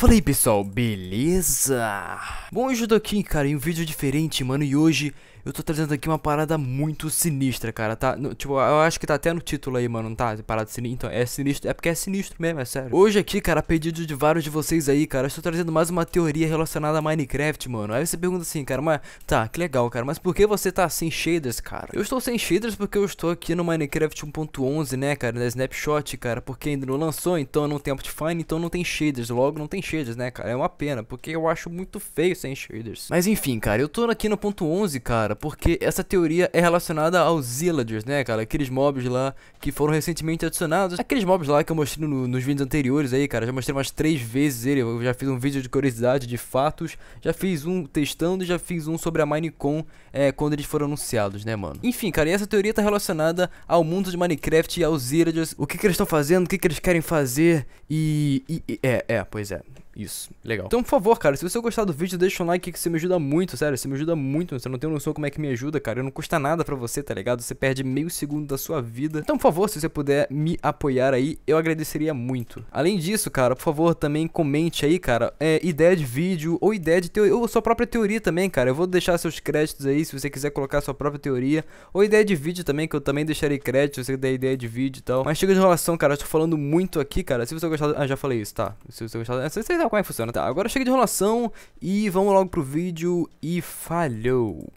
Fala aí pessoal, beleza? Bom, hoje eu tô aqui, cara, em um vídeo diferente, mano, e hoje eu tô trazendo aqui uma parada muito sinistra, cara, tá? No, tipo, eu acho que tá até no título aí, mano, não tá? Parada sinistra, então, é sinistro, é porque é sinistro mesmo, é sério. Hoje aqui, cara, pedido de vários de vocês aí, cara, eu estou trazendo mais uma teoria relacionada a Minecraft, mano. Aí você pergunta assim, cara, mas, tá, que legal, cara, mas por que você tá sem shaders, cara? Eu estou sem shaders porque eu estou aqui no Minecraft 1.11, né, cara, na Snapshot, cara, porque ainda não lançou, então não tem Optifine, então não tem shaders, logo não tem shaders, né, cara, é uma pena, porque eu acho muito feio sem shaders. Mas enfim, cara, eu tô aqui no ponto 11, cara, porque essa teoria é relacionada aos Zillagers, né, cara? Aqueles mobs lá que foram recentemente adicionados. Aqueles mobs lá que eu mostrei no, nos vídeos anteriores aí, cara. Já mostrei umas três vezes ele. Eu já fiz um vídeo de curiosidade, de fatos. Já fiz um testando e já fiz um sobre a Minecon é, quando eles foram anunciados, né, mano? Enfim, cara, e essa teoria tá relacionada ao mundo de Minecraft e aos Zillagers. O que, que eles estão fazendo, o que, que eles querem fazer e, e, e. É, é, pois é. Isso, legal. Então, por favor, cara, se você gostar do vídeo, deixa um like que você me ajuda muito, sério, você me ajuda muito. Você não tem noção como é que me ajuda, cara. Não custa nada pra você, tá ligado? Você perde meio segundo da sua vida. Então, por favor, se você puder me apoiar aí, eu agradeceria muito. Além disso, cara, por favor, também comente aí, cara, é, ideia de vídeo ou ideia de teoria, ou sua própria teoria também, cara. Eu vou deixar seus créditos aí se você quiser colocar sua própria teoria. Ou ideia de vídeo também, que eu também deixarei crédito se você der ideia de vídeo e tal. Mas chega de enrolação, cara, eu tô falando muito aqui, cara. Se você gostar. Ah, já falei isso, tá. Se você gostar. Você como é que funciona, tá? Agora chega de enrolação e vamos logo pro vídeo e falhou.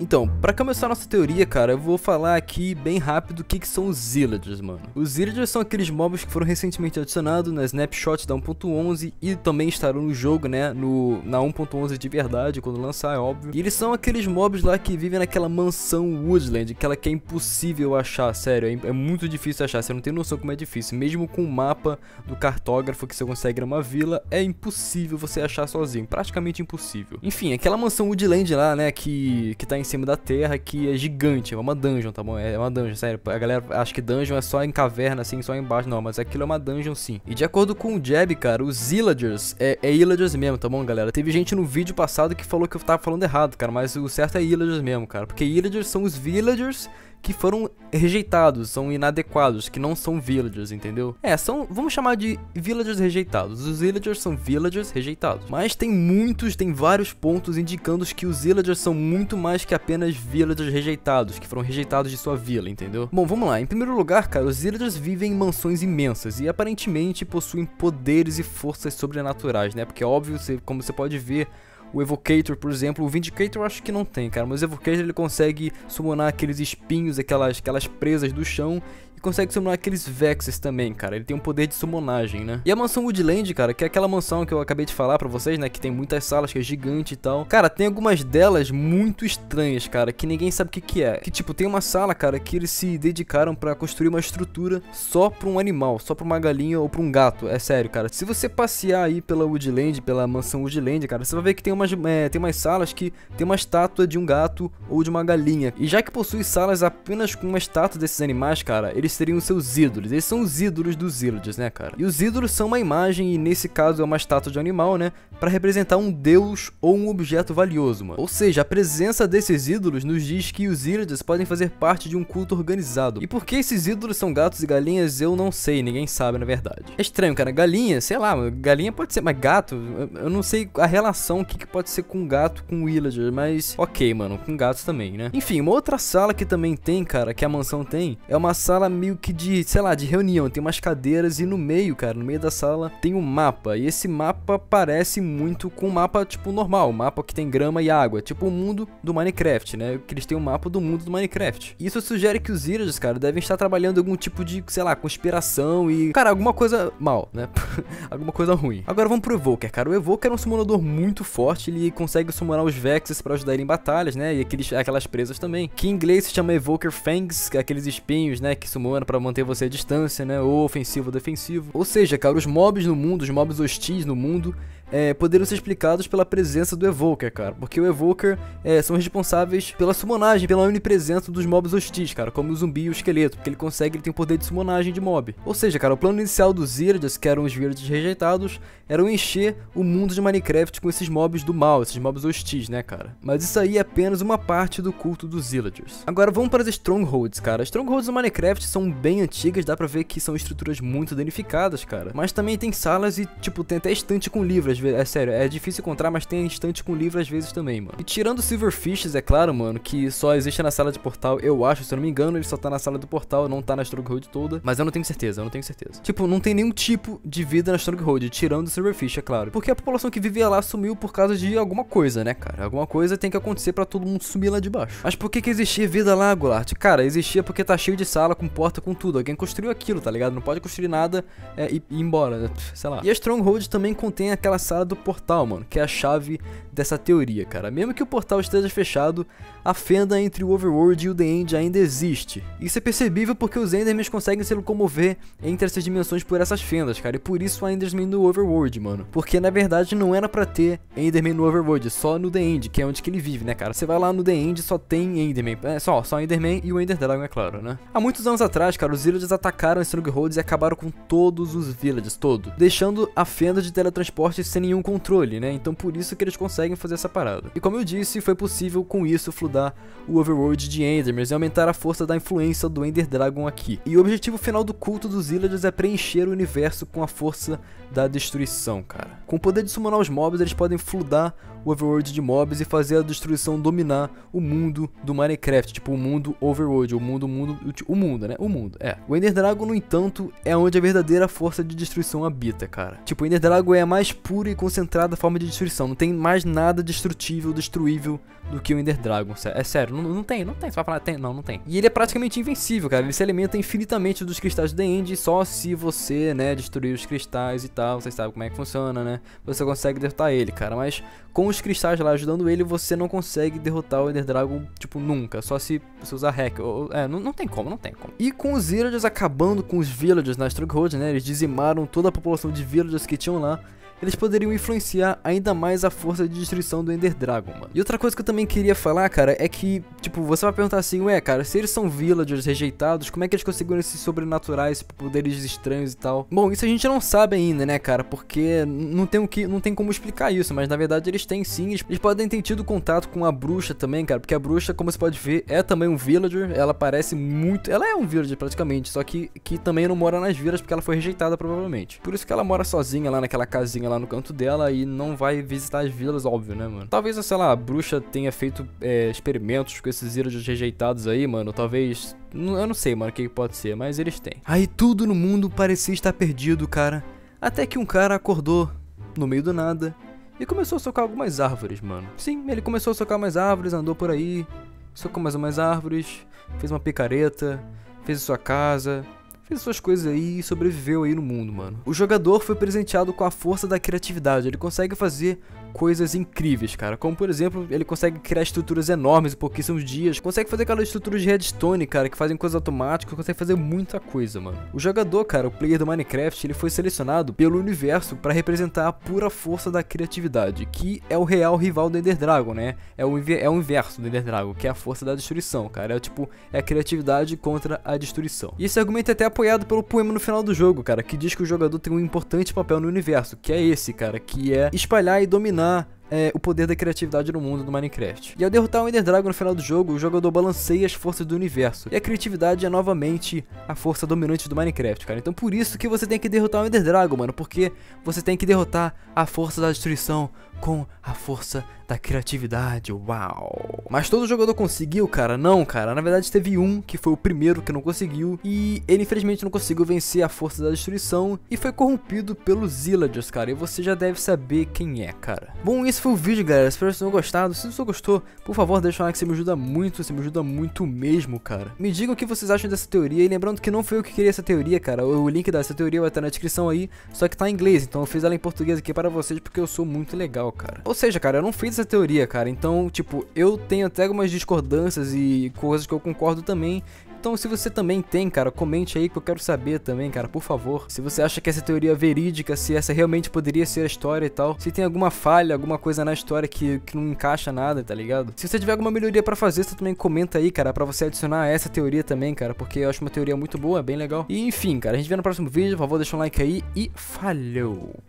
Então, pra começar nossa teoria, cara, eu vou falar aqui bem rápido o que, que são os Zillagers, mano. Os Zillagers são aqueles mobs que foram recentemente adicionados na Snapshot da 1.11 e também estarão no jogo, né, no, na 1.11 de verdade, quando lançar, é óbvio. E eles são aqueles mobs lá que vivem naquela mansão Woodland, aquela que é impossível achar, sério, é, é muito difícil achar, você não tem noção como é difícil. Mesmo com o mapa do cartógrafo que você consegue numa vila, é impossível você achar sozinho, praticamente impossível. Enfim, aquela mansão Woodland lá, né, que, que tá em cima da terra que é gigante, é uma dungeon, tá bom? É uma dungeon, sério. A galera acha que dungeon é só em caverna, assim, só embaixo. Não, mas aquilo é uma dungeon sim. E de acordo com o Jeb, cara, os Illagers é, é Illagers mesmo, tá bom, galera? Teve gente no vídeo passado que falou que eu tava falando errado, cara, mas o certo é Illagers mesmo, cara. Porque Illagers são os Villagers que foram rejeitados, são inadequados, que não são villagers, entendeu? É, são, vamos chamar de villagers rejeitados. Os villagers são villagers rejeitados. Mas tem muitos, tem vários pontos indicando que os villagers são muito mais que apenas villagers rejeitados, que foram rejeitados de sua vila, entendeu? Bom, vamos lá. Em primeiro lugar, cara, os villagers vivem em mansões imensas e aparentemente possuem poderes e forças sobrenaturais, né? Porque óbvio, você, como você pode ver, o Evocator, por exemplo, o Vindicator eu acho que não tem, cara, mas o Evocator ele consegue summonar aqueles espinhos, aquelas, aquelas presas do chão e consegue summonar aqueles Vexes também, cara. Ele tem um poder de summonagem, né? E a mansão Woodland, cara, que é aquela mansão que eu acabei de falar pra vocês, né? Que tem muitas salas, que é gigante e tal. Cara, tem algumas delas muito estranhas, cara, que ninguém sabe o que que é. Que, tipo, tem uma sala, cara, que eles se dedicaram pra construir uma estrutura só pra um animal, só pra uma galinha ou pra um gato. É sério, cara. Se você passear aí pela Woodland, pela mansão Woodland, cara, você vai ver que tem umas, é, tem umas salas que tem uma estátua de um gato ou de uma galinha. E já que possui salas apenas com uma estátua desses animais, cara, eles seriam os seus ídolos. Eles são os ídolos dos ídolos, né, cara? E os ídolos são uma imagem, e nesse caso é uma estátua de animal, né? Para representar um deus ou um objeto valioso, mano. Ou seja, a presença desses ídolos nos diz que os ídolos podem fazer parte de um culto organizado. E por que esses ídolos são gatos e galinhas, eu não sei, ninguém sabe na verdade. É estranho, cara. Galinha, sei lá, galinha pode ser, mas gato, eu não sei a relação, o que, que pode ser com gato com villager, mas ok, mano, com gatos também, né? Enfim, uma outra sala que também tem, cara, que a mansão tem, é uma sala meio que de, sei lá, de reunião. Tem umas cadeiras e no meio, cara, no meio da sala tem um mapa. E esse mapa parece muito com um mapa, tipo, normal. Um mapa que tem grama e água. Tipo o mundo do Minecraft, né? Que eles têm um mapa do mundo do Minecraft. Isso sugere que os villagers, cara, devem estar trabalhando algum tipo de, sei lá, conspiração e... Cara, alguma coisa mal, né? alguma coisa ruim. Agora vamos pro Evoker, cara. O Evoker é um summonador muito forte. Ele consegue summonar os Vexes pra ajudar em batalhas, né? E aqueles, aquelas presas também. Que em inglês se chama Evoker Fangs, aqueles espinhos, né? Que summonam para manter você à distância, né? Ou ofensivo ou defensivo. Ou seja, cara, os mobs no mundo, os mobs hostis no mundo, é, poderiam ser explicados pela presença do Evoker, cara. Porque o Evoker é, são responsáveis pela summonagem, pela onipresença dos mobs hostis, cara, como o zumbi e o esqueleto, porque ele consegue, ele tem o poder de summonagem de mob. Ou seja, cara, o plano inicial dos Zirdas, que eram os verdes rejeitados, era encher o mundo de Minecraft com esses mobs do mal, esses mobs hostis, né, cara? Mas isso aí é apenas uma parte do culto dos Villagers. Agora vamos para as Strongholds, cara. As Strongholds do Minecraft são bem antigas, dá pra ver que são estruturas muito danificadas, cara. Mas também tem salas e, tipo, tem até estante com livros, é sério, é difícil encontrar, mas tem estante com livros às vezes também, mano. E tirando Silverfishes, é claro, mano, que só existe na sala de portal, eu acho, se eu não me engano, ele só tá na sala do portal, não tá na Stronghold toda. Mas eu não tenho certeza, eu não tenho certeza. Tipo, não tem nenhum tipo de vida na Stronghold, tirando Silverfish, é claro. Porque a população que vivia lá sumiu por causa de alguma coisa, né, cara? Alguma coisa tem que acontecer pra todo mundo sumir lá de baixo. Mas por que que existia vida lá, Goulart? Cara, existia porque tá cheio de sala, com porta, com tudo. Alguém construiu aquilo, tá ligado? Não pode construir nada é, e, ir embora, sei lá. E a Stronghold também contém aquela sala do portal, mano, que é a chave dessa teoria, cara. Mesmo que o portal esteja fechado, a fenda entre o Overworld e o The End ainda existe. Isso é percebível porque os Endermans conseguem se locomover entre essas dimensões por essas fendas, cara, e por isso há Enderman no Overworld, mano. Porque na verdade não era pra ter Enderman no Overworld, só no The End, que é onde que ele vive, né, cara? Você vai lá no The End só tem Enderman, é só, só Enderman e o Ender Dragon, é claro, né? Há muitos anos atrás, cara, os Villagers atacaram as Strongholds e acabaram com todos os Villages, todo, deixando a fenda de teletransporte sem nenhum controle, né? Então por isso que eles conseguem fazer essa parada. E como eu disse, foi possível com isso fludar o overworld de Endermans e aumentar a força da influência do Ender Dragon aqui. E o objetivo final do culto dos Villagers é preencher o universo com a força da destruição, cara. Com o poder de summonar os mobs, eles podem fludar o overworld de mobs e fazer a destruição dominar o mundo do Minecraft, tipo o mundo overworld, o mundo, o mundo, o mundo, né? O mundo, é. O Ender Dragon, no entanto, é onde a verdadeira força de destruição habita, cara. Tipo, o Ender Dragon é a mais pura e concentrada forma de destruição, não tem mais nada destrutível, destruível do que o Ender Dragon. É sério, não, não tem, não tem. Você vai falar, tem? Não, não tem. E ele é praticamente invencível, cara. Ele se alimenta infinitamente dos cristais The End só se você, né, destruir os cristais e tal. Vocês sabem como é que funciona, né? Você consegue derrotar ele, cara. Mas com os cristais lá ajudando ele, você não consegue derrotar o Ender Dragon, tipo, nunca. Só se você usar hack. Ou, é, não, não tem como, não tem como. E com os Villagers acabando com os Villagers na Stronghold, né? Eles dizimaram toda a população de Villagers que tinham lá eles poderiam influenciar ainda mais a força de destruição do Ender Dragon, mano. E outra coisa que eu também queria falar, cara, é que, tipo, você vai perguntar assim, ué, cara, se eles são villagers rejeitados, como é que eles conseguiram esses sobrenaturais, poderes estranhos e tal? Bom, isso a gente não sabe ainda, né, cara, porque não tem, o que, não tem como explicar isso, mas na verdade eles têm sim, eles, eles podem ter tido contato com a bruxa também, cara, porque a bruxa, como você pode ver, é também um villager, ela parece muito, ela é um villager praticamente, só que, que também não mora nas vilas porque ela foi rejeitada provavelmente. Por isso que ela mora sozinha lá naquela casinha lá no canto dela e não vai visitar as vilas, óbvio, né, mano? Talvez, sei lá, a bruxa tenha feito é, experimentos com esses ídolos rejeitados aí, mano. Talvez. Eu não sei, mano, o que pode ser, mas eles têm. Aí tudo no mundo parecia estar perdido, cara. Até que um cara acordou no meio do nada e começou a socar algumas árvores, mano. Sim, ele começou a socar umas árvores, andou por aí, socou mais umas árvores, fez uma picareta, fez a sua casa, fez suas coisas aí e sobreviveu aí no mundo, mano. O jogador foi presenteado com a força da criatividade, ele consegue fazer coisas incríveis, cara. Como, por exemplo, ele consegue criar estruturas enormes em pouquíssimos dias. Consegue fazer aquelas estruturas de redstone, cara, que fazem coisas automáticas. Consegue fazer muita coisa, mano. O jogador, cara, o player do Minecraft, ele foi selecionado pelo universo para representar a pura força da criatividade, que é o real rival do Ender Dragon, né? É o, é o inverso do Ender Dragon, que é a força da destruição, cara. É tipo, é a criatividade contra a destruição. E esse argumento é até apoiado pelo poema no final do jogo, cara, que diz que o jogador tem um importante papel no universo, que é esse, cara, que é espalhar e dominar é, o poder da criatividade no mundo do Minecraft. E ao derrotar o Ender Dragon no final do jogo, o jogador balanceia as forças do universo. E a criatividade é novamente a força dominante do Minecraft, cara. Então por isso que você tem que derrotar o Ender Dragon, mano. Porque você tem que derrotar a força da destruição com a força da criatividade, uau. Mas todo jogador conseguiu, cara? Não, cara. Na verdade teve um que foi o primeiro que não conseguiu e ele infelizmente não conseguiu vencer a força da destruição e foi corrompido pelos Zillagers, cara. E você já deve saber quem é, cara. Bom, esse foi o vídeo, galera. Espero que vocês tenham gostado. Se você gostou, por favor, deixa um like, você me ajuda muito, você me ajuda muito mesmo, cara. Me digam o que vocês acham dessa teoria e lembrando que não foi eu que queria essa teoria, cara. O link dessa teoria vai estar na descrição aí, só que tá em inglês, então eu fiz ela em português aqui para vocês porque eu sou muito legal, cara. Ou seja, cara, eu não fiz essa teoria, cara. Então, tipo, eu tenho até algumas discordâncias e coisas que eu concordo também Então se você também tem, cara, comente aí que eu quero saber também, cara, por favor. Se você acha que essa teoria é verídica, se essa realmente poderia ser a história e tal. Se tem alguma falha, alguma coisa na história que, que não encaixa nada, tá ligado? Se você tiver alguma melhoria para fazer, você também comenta aí, cara, para você adicionar essa teoria também, cara, porque eu acho uma teoria muito boa, bem legal. E enfim, cara, a gente vê no próximo vídeo, por favor, deixa um like aí e falhou!